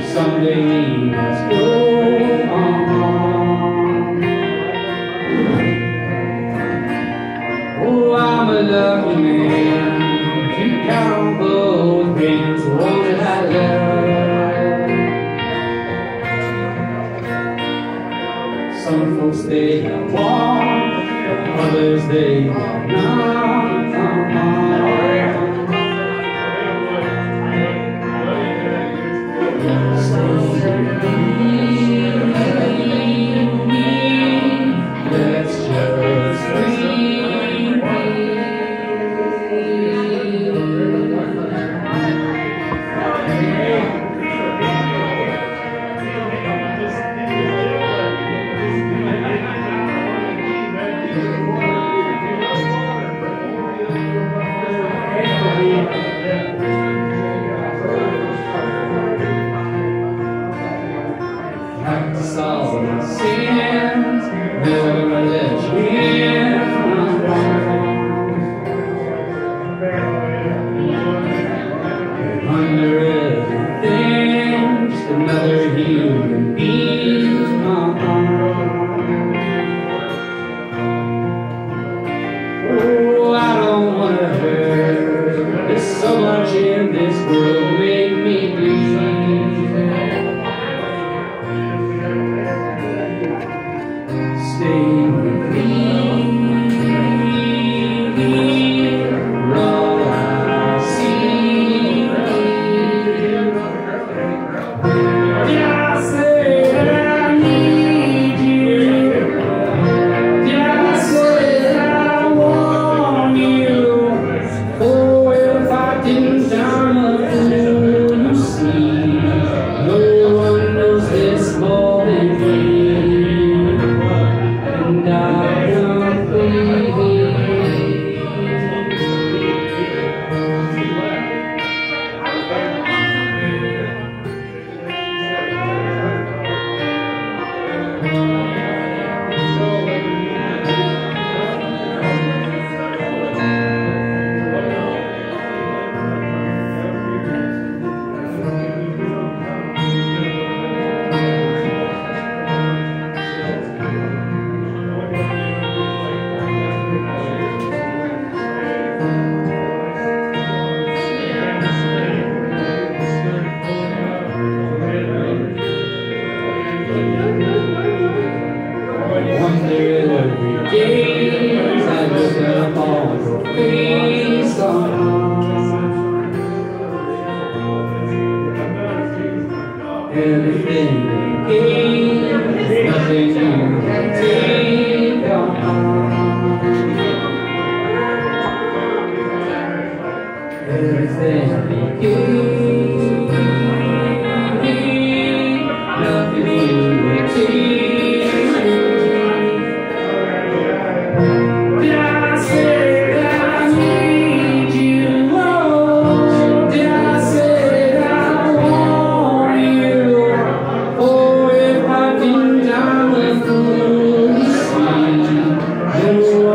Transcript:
someday we must go on. Oh, I'm a lucky man to count both hands, I. Some folks they want, others they want none. Practice all the sins, never let Everything. They gave, nothing you can take Everything. they gave,